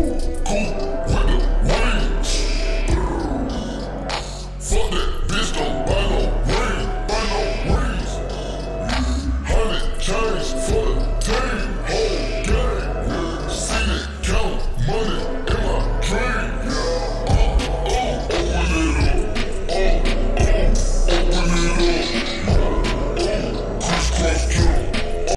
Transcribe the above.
com